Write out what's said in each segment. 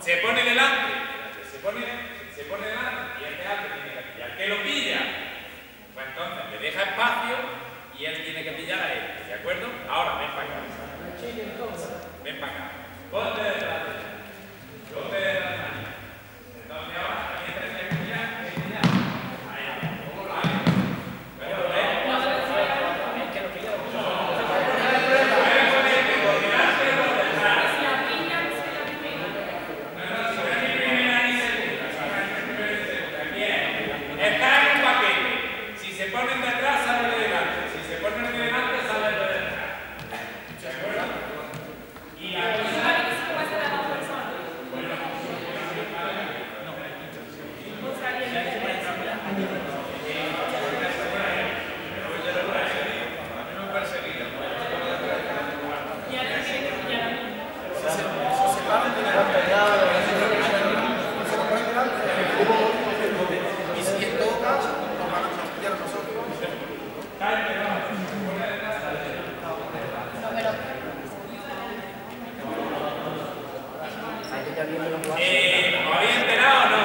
se pone delante, se pone, se pone delante y este es al que tiene que pillar. Que lo pilla, pues entonces le deja espacio y él tiene que pillar a él, ¿de acuerdo? Ahora ven para acá. Ven para acá. Ponte detrás de él. Ponte detrás de él. Entonces ahora, aquí tienes que pillar, que pillar. Ahí está. Vale. Bueno, ¿ves? Está en un paquete. Si se ponen detrás, sale de delante. Si se ponen de delante, sale de detrás. ¿De acuerdo? Y la cosa... Y si en todo caso nos van a pillar a nosotros. Eh, ¿Os habéis enterado o no?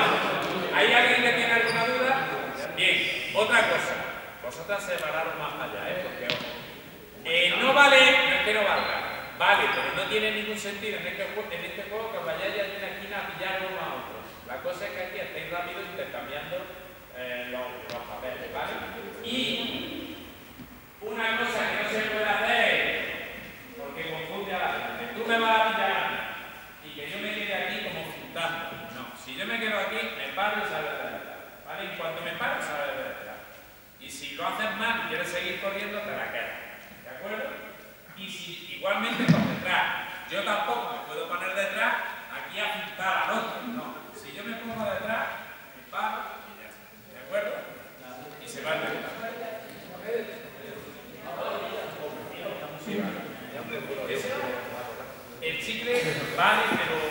¿Hay alguien que tiene alguna duda? Bien, otra cosa. Vosotras separaros más allá, ¿eh? Porque ojo. Eh, no vale, no es que no valga, vale, pero no tiene ningún sentido en este, en este juego que vayáis a una esquina a pillar uno a otro. La cosa es que aquí estéis rápido intercambiando eh, los, los papeles, ¿vale? Y una cosa que no se puede hacer, porque confunde a la gente, tú me vas a pillar y que yo me quede aquí como flotando. No, si yo me quedo aquí, me paro y salgo de detrás. ¿Vale? En cuanto me paro, salgo de detrás. Y si lo haces mal y quieres seguir corriendo, te la quedas. ¿De acuerdo? Y si igualmente detrás, yo tampoco me puedo poner detrás aquí a pintar al otro. No. Si yo me pongo detrás, me paro y ya está. ¿De acuerdo? Y se va a. Ese- El chicle vale, pero